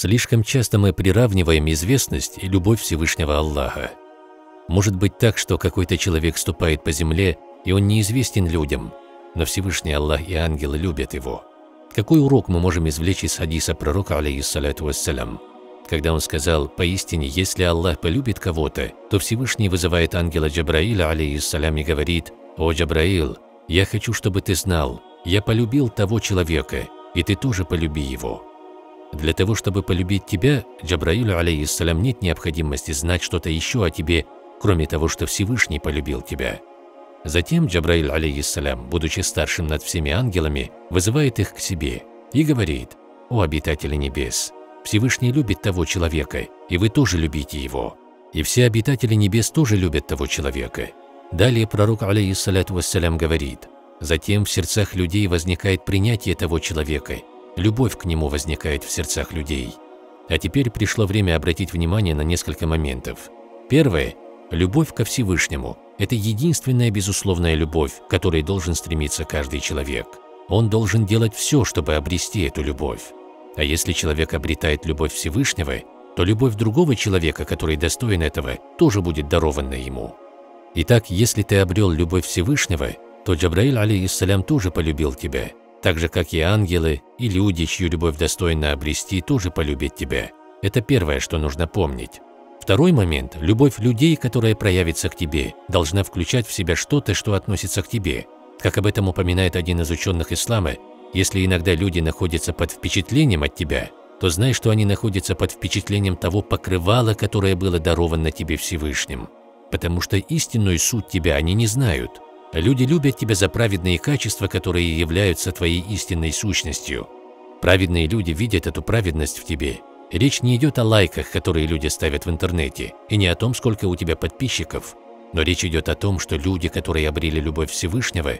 Слишком часто мы приравниваем известность и любовь Всевышнего Аллаха. Может быть так, что какой-то человек ступает по земле, и он неизвестен людям, но Всевышний Аллах и ангелы любят его. Какой урок мы можем извлечь из хадиса пророка, алейхиссалату вассалям? когда он сказал, «Поистине, если Аллах полюбит кого-то, то Всевышний вызывает ангела Джабраиля, алейхиссалям, и говорит, «О, Джабраил, я хочу, чтобы ты знал, я полюбил того человека, и ты тоже полюби его». Для того, чтобы полюбить тебя, Джабраилю, алейхиссалям, нет необходимости знать что-то еще о тебе, кроме того, что Всевышний полюбил тебя. Затем Джабраиль, алейхиссалям, будучи старшим над всеми ангелами, вызывает их к себе и говорит, «О обитатели небес, Всевышний любит того человека, и вы тоже любите его. И все обитатели небес тоже любят того человека. Далее пророк, алейхиссалату вассалям, говорит, «Затем в сердцах людей возникает принятие того человека, любовь к нему возникает в сердцах людей». А теперь пришло время обратить внимание на несколько моментов. Первое – любовь ко Всевышнему – это единственная безусловная любовь, к которой должен стремиться каждый человек. Он должен делать все, чтобы обрести эту любовь. А если человек обретает любовь Всевышнего, то любовь другого человека, который достоин этого, тоже будет дарована ему. Итак, если ты обрел любовь Всевышнего, то Джабраиль, алейхиссалям, тоже полюбил тебя, так же, как и ангелы и люди, чью любовь достойно обрести, тоже полюбят тебя. Это первое, что нужно помнить. Второй момент – любовь людей, которая проявится к тебе, должна включать в себя что-то, что относится к тебе. Как об этом упоминает один из ученых ислама, если иногда люди находятся под впечатлением от тебя, то знай, что они находятся под впечатлением того покрывала, которое было даровано тебе Всевышним. Потому что истинную суть тебя они не знают. Люди любят тебя за праведные качества, которые являются твоей истинной сущностью. Праведные люди видят эту праведность в тебе. Речь не идет о лайках, которые люди ставят в интернете, и не о том, сколько у тебя подписчиков, но речь идет о том, что люди, которые обрели любовь Всевышнего,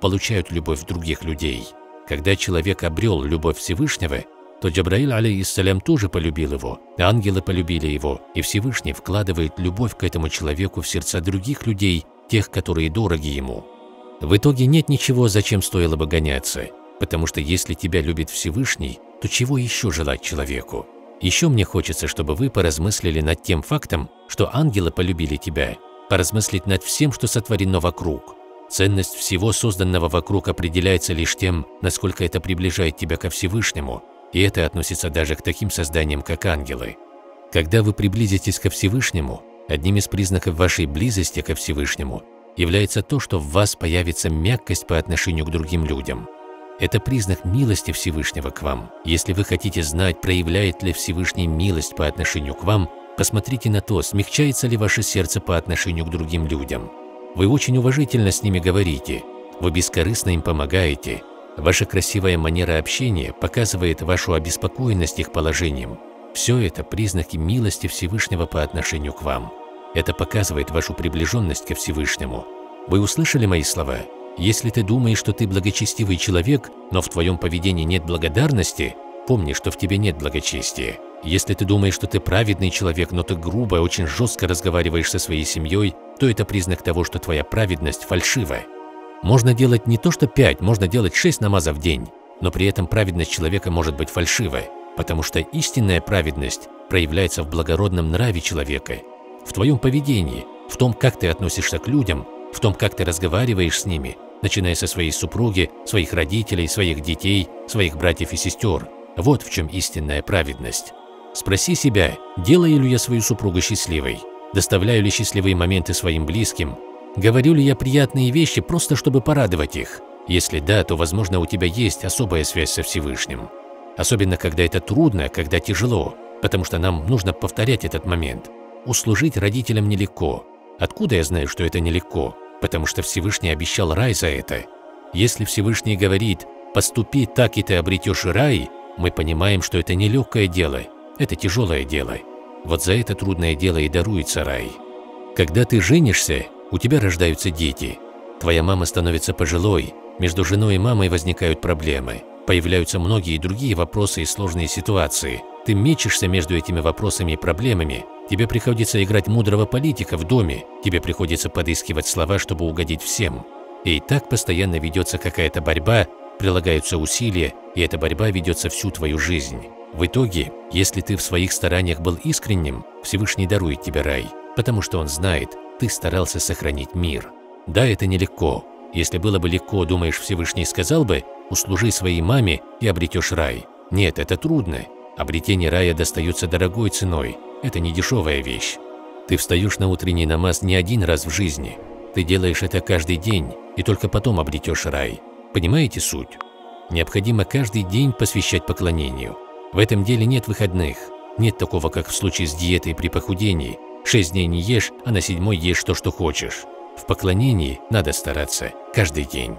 получают любовь других людей. Когда человек обрел любовь Всевышнего, то Джабраиль, алейхиссалям, тоже полюбил его, ангелы полюбили его, и Всевышний вкладывает любовь к этому человеку в сердца других людей, тех, которые дороги ему. В итоге нет ничего, зачем стоило бы гоняться, потому что если тебя любит Всевышний, то чего еще желать человеку? Еще мне хочется, чтобы вы поразмыслили над тем фактом, что ангелы полюбили тебя, поразмыслить над всем, что сотворено вокруг – Ценность всего созданного вокруг определяется лишь тем, насколько это приближает тебя ко Всевышнему, и это относится даже к таким созданиям, как ангелы. Когда вы приблизитесь ко Всевышнему, одним из признаков вашей близости ко Всевышнему является то, что в вас появится мягкость по отношению к другим людям. Это признак милости Всевышнего к вам. Если вы хотите знать, проявляет ли Всевышний милость по отношению к вам, посмотрите на то, смягчается ли ваше сердце по отношению к другим людям. Вы очень уважительно с ними говорите, вы бескорыстно им помогаете. Ваша красивая манера общения показывает вашу обеспокоенность их положением. Все это признаки милости Всевышнего по отношению к вам. Это показывает вашу приближенность ко Всевышнему. Вы услышали мои слова? Если ты думаешь, что ты благочестивый человек, но в твоем поведении нет благодарности, помни, что в тебе нет благочестия. Если ты думаешь, что ты праведный человек, но ты грубо и очень жестко разговариваешь со своей семьей, то это признак того, что твоя праведность фальшивая. Можно делать не то что пять, можно делать шесть намазов в день, но при этом праведность человека может быть фальшивой, потому что истинная праведность проявляется в благородном нраве человека, в твоем поведении, в том, как ты относишься к людям, в том, как ты разговариваешь с ними, начиная со своей супруги, своих родителей, своих детей, своих братьев и сестер. Вот в чем истинная праведность. Спроси себя, делаю ли я свою супругу счастливой, Доставляю ли счастливые моменты своим близким? Говорю ли я приятные вещи просто чтобы порадовать их? Если да, то, возможно, у тебя есть особая связь со Всевышним. Особенно, когда это трудно, когда тяжело, потому что нам нужно повторять этот момент. Услужить родителям нелегко. Откуда я знаю, что это нелегко? Потому что Всевышний обещал рай за это. Если Всевышний говорит «поступи так, и ты обретешь рай», мы понимаем, что это нелегкое дело, это тяжелое дело. Вот за это трудное дело и даруется рай. Когда ты женишься, у тебя рождаются дети. Твоя мама становится пожилой, между женой и мамой возникают проблемы. Появляются многие другие вопросы и сложные ситуации. Ты мечешься между этими вопросами и проблемами. Тебе приходится играть мудрого политика в доме. Тебе приходится подыскивать слова, чтобы угодить всем. И так постоянно ведется какая-то борьба, прилагаются усилия, и эта борьба ведется всю твою жизнь. В итоге, если ты в своих стараниях был искренним, Всевышний дарует тебе рай, потому что Он знает, ты старался сохранить мир. Да, это нелегко. Если было бы легко, думаешь, Всевышний сказал бы, услужи своей маме и обретешь рай. Нет, это трудно. Обретение рая достается дорогой ценой. Это не дешевая вещь. Ты встаешь на утренний намаз не один раз в жизни. Ты делаешь это каждый день, и только потом обретешь рай. Понимаете суть? Необходимо каждый день посвящать поклонению. В этом деле нет выходных. Нет такого, как в случае с диетой при похудении. Шесть дней не ешь, а на седьмой ешь то, что хочешь. В поклонении надо стараться каждый день.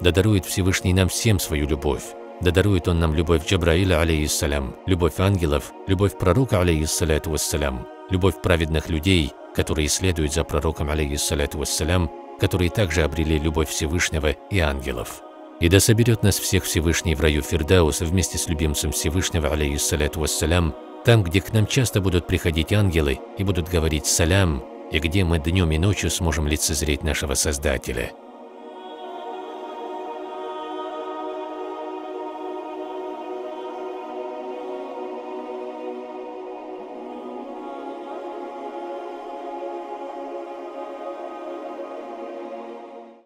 Да дарует Всевышний нам всем свою любовь. Да дарует Он нам любовь Джабраиля, алейиссалям, любовь ангелов, любовь пророка, алейиссаляту вассалям, любовь праведных людей, которые следуют за пророком, алейиссаляту вассалям, которые также обрели любовь Всевышнего и ангелов. И да соберет нас всех Всевышний в раю Фердаус вместе с любимцем Всевышнего, алейиссаляту вассалям, там, где к нам часто будут приходить ангелы и будут говорить «салям», и где мы днем и ночью сможем лицезреть нашего Создателя –